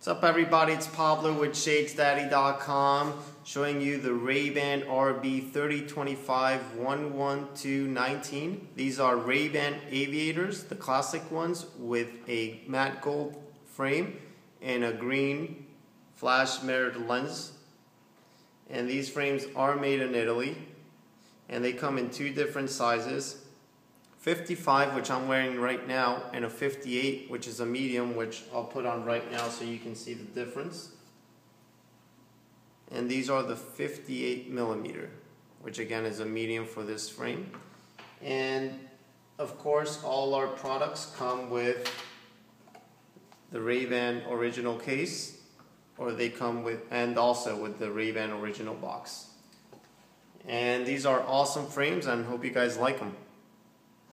What's up everybody, it's Pablo with ShadesDaddy.com showing you the Ray-Ban RB 3025 11219. These are Ray-Ban Aviators, the classic ones with a matte gold frame and a green flash mirrored lens. And these frames are made in Italy and they come in two different sizes 55 which I'm wearing right now and a 58 which is a medium which I'll put on right now so you can see the difference. And these are the 58 millimeter which again is a medium for this frame. And of course all our products come with the Ray-Ban original case or they come with and also with the Ray-Ban original box. And these are awesome frames and hope you guys like them